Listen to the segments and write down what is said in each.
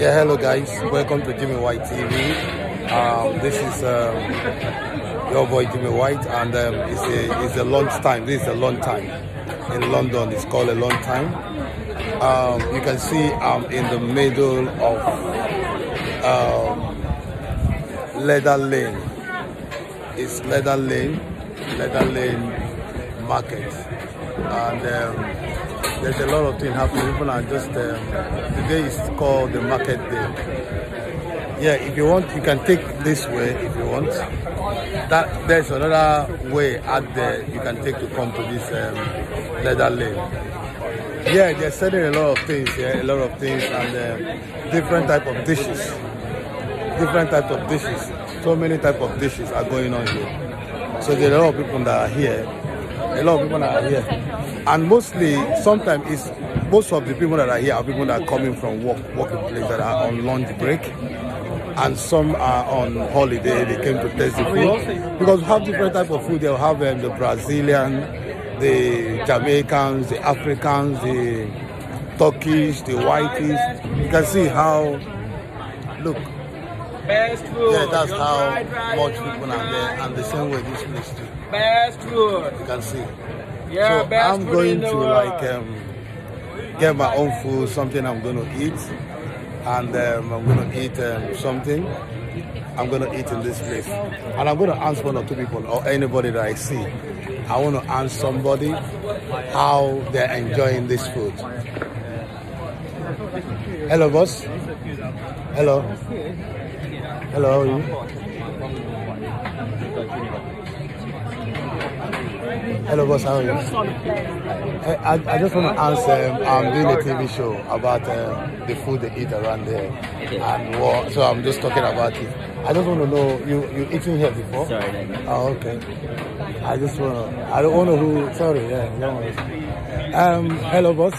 Yeah, hello guys. Welcome to Jimmy White TV. Um, this is um, your boy Jimmy White, and um, it's a it's a lunch time. This is a long time in London. It's called a long time. Um, you can see I'm in the middle of um, Leather Lane. It's Leather Lane, Leather Lane Market, and. There's a lot of things happening. People are just um, today is called the market day. Yeah, if you want, you can take this way if you want. That there's another way out there you can take to come to this um, leather lane. Yeah, they're selling a lot of things. Yeah, a lot of things and uh, different type of dishes. Different type of dishes. So many type of dishes are going on here. So there are a lot of people that are here. A lot of people that are here. And mostly sometimes it's most of the people that are here are people that are coming from work working place that are on lunch break. And some are on holiday they came to test the food because we have different type of food. They'll have um, the brazilian the jamaicans the africans the turkish the whiteys. You can see how look Best food. yeah that's how much people are there and the same way this place too Best food. you can see Yeah, so best I'm food going in the to world. like um, get my own food, something I'm going to eat, and um, I'm going to eat um, something. I'm going to eat in this place, and I'm going to ask one or two people or anybody that I see. I want to ask somebody how they're enjoying this food. Hello, boss. Hello. Hello. How are you? Hello, boss. How are you? I, I, just want to ask. Um, I'm doing a TV show about um, the food they eat around there, and what, so I'm just talking about it. I just want to know you you eating here before? Sorry. Oh, okay. I just want to. I don't want to who. Sorry, yeah. Um, hello, boss.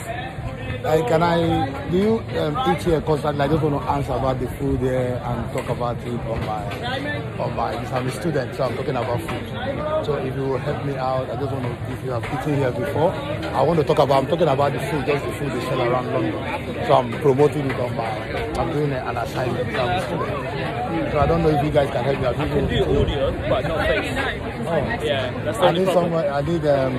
Can I? Do you um, eat here constantly? I just want to answer about the food here and talk about it on my on my. I'm a student, so I'm talking about food. So if you will help me out, I just want to. If you have eaten here before, I want to talk about. I'm talking about the food, just the food they sell around London. So I'm promoting it on my. I'm doing an assignment. So I'm a student. So I don't know if you guys can help me. Have you do audio, but not face. Oh. Yeah, that's the I need problem. someone. I need um,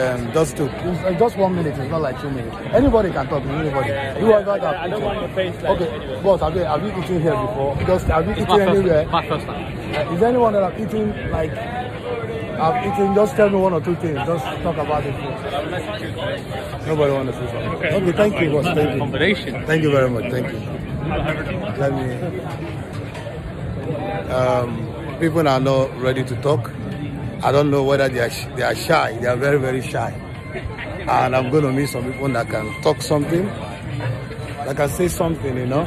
um just to uh, just one minute. It's not like two minutes. Anybody can talk. Anybody. Whoever that. I don't want your face like Okay, anyway. boss. Have you have you eaten here before? Just have you It's eaten anywhere? my first time. Uh, is anyone that have eaten like? I've eaten. Just tell me one or two things. Just talk about it. Nobody wants to say something. Okay, thank you, boss. Thank you. Thank you very much. Thank you. Let me. Um, people are not ready to talk. I don't know whether they are they are shy. They are very very shy, Ah, and I'm going to meet some people that can talk something, that can say something. You know,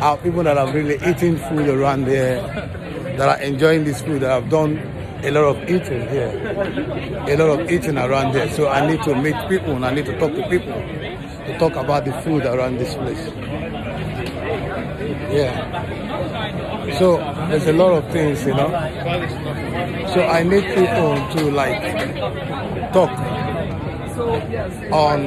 are people that have really eaten food around here, that are enjoying this food, that have done a lot of eating here, a lot of eating around here. So I need to meet people and I need to talk to people to talk about the food around this place. Yeah. So there's a lot of things, you know. So I need people to like talk on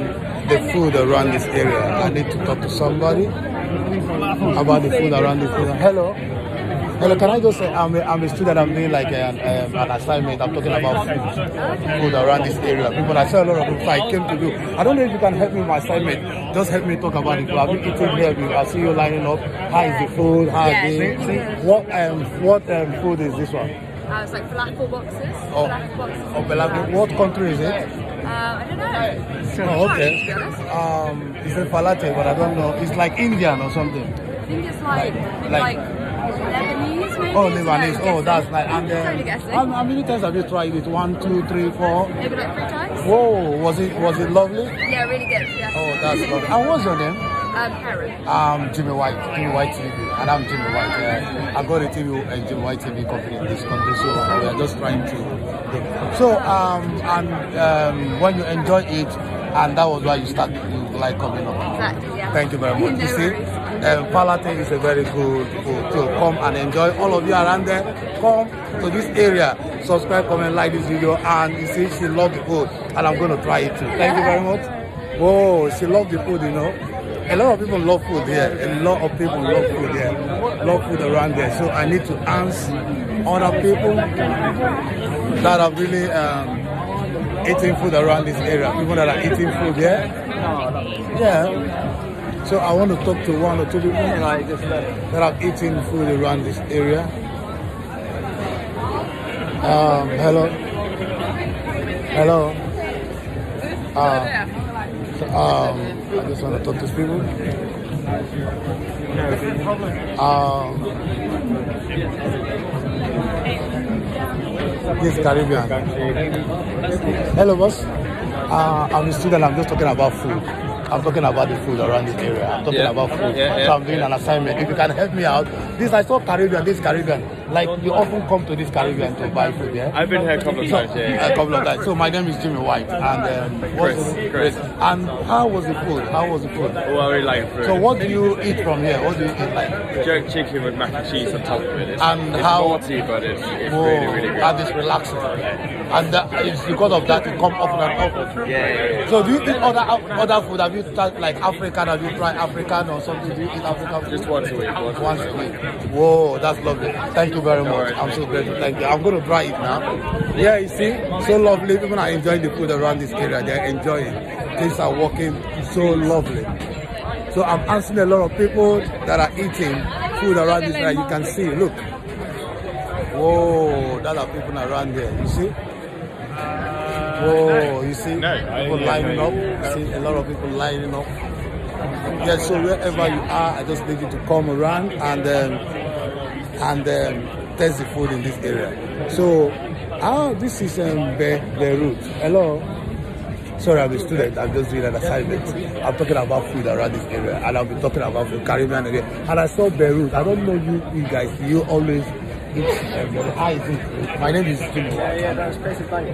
the food around this area. I need to talk to somebody about the food around this area. Hello. Hello, can I just say I'm a, I'm a student, I'm doing like an, um, an assignment, I'm talking about food, food around this area. People, I saw a lot of people, I came to do, I don't know if you can help me with my assignment, just help me talk about it. I've you eaten here? I see you lining up, how is the food, how Yeah. is it? What, um, what um, food is this one? Uh, it's like falafel boxes. Oh, falafel boxes. oh Belabi, what country is it? Uh, I don't know. Oh, okay. Um, it's a falate, but I don't know. It's like Indian or something. I think it's like, Like- like, Lebanese maybe. Oh, Lebanese. Oh, that's like. And then, how, how many times have you tried it? One, two, three, four. Maybe like three times. Whoa, was it was it lovely? Yeah, really good. Yeah. Oh, that's lovely. And what's your name? Um, Karen. I'm Jimmy White, Jimmy White TV, and I'm Jimmy White. I got a TV and Jimmy White TV company in this country, so we are just trying to. So, um, and um, when you enjoy it, and that was why you started to like coming up. Exactly. Yeah. Thank you very much. you see, um, Palate is a very good food to come and enjoy. All of you around there, come to this area, subscribe, comment, like this video, and you see, she loves the food, and I'm going to try it too. Thank you very much. Whoa, she loves the food, you know. a lot of people love food here. A lot of people love food here. Love food around there. So I need to ask other people that are really um, eating food around this area. People that are eating food here. Yeah. So I want to talk to one or two people that are eating food around this area. Um, hello. Hello. Uh, so, um, I just want to talk to people. Um, this Caribbean. Hello, boss. Uh, I'm a student. I'm just talking about food. I'm talking about the food around this area. I'm talking Yeah. about food. Yeah, yeah. So I'm doing an assignment. If you can help me out, this I saw Caribbean. This Caribbean. Like you often come to this Caribbean to buy food, yeah? I've been here a couple of times, yeah. a couple of times. So my name is Jimmy White, and um, Chris, Chris. And how was the food? How was the food? Oh, I really like food. So what do you eat from here? What do you eat like? Jerk chicken with mac and cheese on top of it. It's, And it's how- naughty, but it's, it's Whoa, really, really good. and it's relaxing. And that, it's because of that you come often and up. Yeah, yeah, yeah. So do you eat other other food? Have you tried like African? Have you tried African or something? Do you eat African food? Just once a week. Once, Once a week. Whoa, that's lovely. Thank you very much. I'm so grateful. Thank you. I'm going to try it now. Yeah, you see, so lovely. People are enjoying the food around this area. They're enjoying. Things are working so lovely. So I'm asking a lot of people that are eating food around this area. You can see, look. Whoa, that are people around there. You see? Whoa, you see? People lining up. You see a lot of people lining up. Yeah, so wherever you are, I just need you to come around and um, and um, test the food in this area. So, ah, this is um, Be- Beirut. Hello. Sorry, I'm a student. I'm just doing an assignment. I'm talking about food around this area, and I'll be talking about the Caribbean again. And I saw Beirut. I don't know you, you guys. You always. Is it? My name is Jimmy. Yeah, yeah, that's basic How is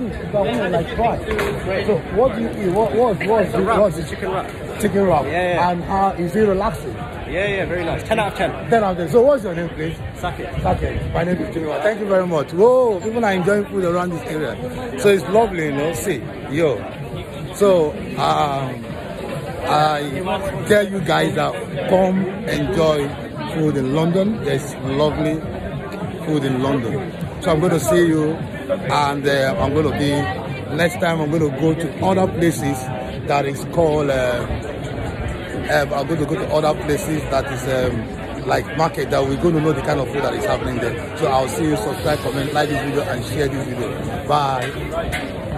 it? What like fry? So what do you eat? What was the what's the Chicken wrap. chicken wrap? Yeah, yeah. And how is it relaxing? Yeah, yeah, very nice. 10 out of 10. Then after, so what's your name, please? Sake. Okay, my name is Jimmy. Thank you very much. Whoa, people are enjoying food around this area. So it's lovely, you know. See, yo. So, um, I tell you guys that come enjoy food in London. There's lovely food in London. So I'm going to see you, and uh, I'm going to be next time. I'm going to go to other places that is called. Uh, um, I'm going to go to other places that is um, like market that we're going to know the kind of food that is happening there. So I'll see you, subscribe, comment, like this video, and share this video. Bye.